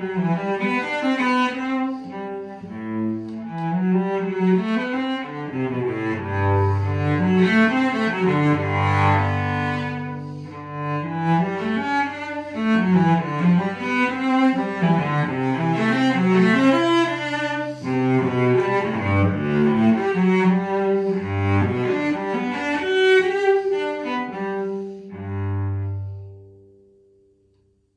Música